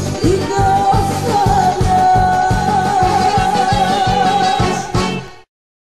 Yeah.